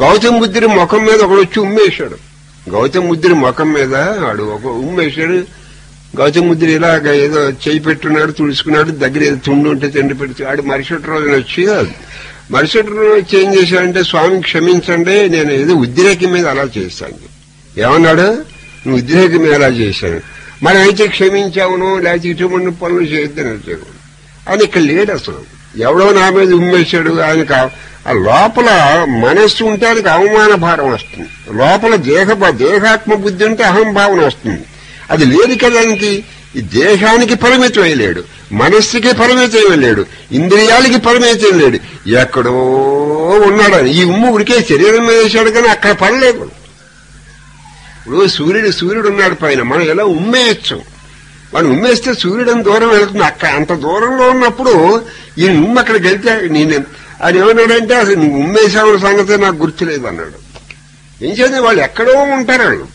గౌతమ బుద్ధుడి ముఖం మీద ఒకడు వచ్చి ఉమ్మేశాడు. గౌతమ బుద్ధుడి ముఖం మీద వాడు ఒక ఉమ్మేశాడు. గౌతమ బుద్ధుడు ఇలాగ ఏదో చేయి పెట్టున్నాడు తుడుచుకున్నాడు దగ్గర ఏదో తుండు ఉంటే తిండి పెడుతూ ఆడు మరుసటి రోజున వచ్చి మరుసటి రోజు వచ్చి ఏం చేశాడంటే స్వామి క్షమించండి నేను ఏదో ఉద్రేకం మీద అలా చేశాను. ఏమన్నాడు? నువ్వు ఉద్రేకం మీద అలా చేశాను. మనం అయితే క్షమించావును లేకపోతే ఇటువంటి పనులు చేయొద్దని వచ్చాను అని ఇక్కడ లేడు అసలు. ఎవడో నా మీద ఉమ్మేశాడు ఆయనకు ఆ- లోపల మనస్సు ఉంటే అది అవమాన భారం వస్తుంది. లోపల దేహ దేహాత్మ బుద్ధి ఉంటే అహంభావన వస్తుంది. అది లేదు కదా ఈ దేహానికి పరిమితం అయ్యలేడు మనస్సుకి పరిమితం లేడు. ఇంద్రియాలకి పరిమితం లేడు. ఎక్కడో ఉన్నాడు ఈ ఉమ్ము ఉడికే శరీరం మీద వేసాడు కానీ అక్కడ పడలేదు. ఇప్పుడు సూర్యుడు సూర్యుడు ఉన్నాడు పైన. మనం ఎలా ఉమ్మేయచ్చు? వాడు ఉమ్మేస్తే సూర్యుడు దూరం వెళ్తుంది. అక్కడ అంత దూరంలో ఉన్నప్పుడు ఈ ఉమ్మ అక్కడికి వెళ్తే నేను ఆయన ఏమన్నాడంటే అసలు నువ్వు ఉమ్మేసావున్న సంగతి నాకు గుర్తులేదు అన్నాడు ఏం చేద్దాం వాళ్ళు ఎక్కడో ఉంటారు వాళ్ళు.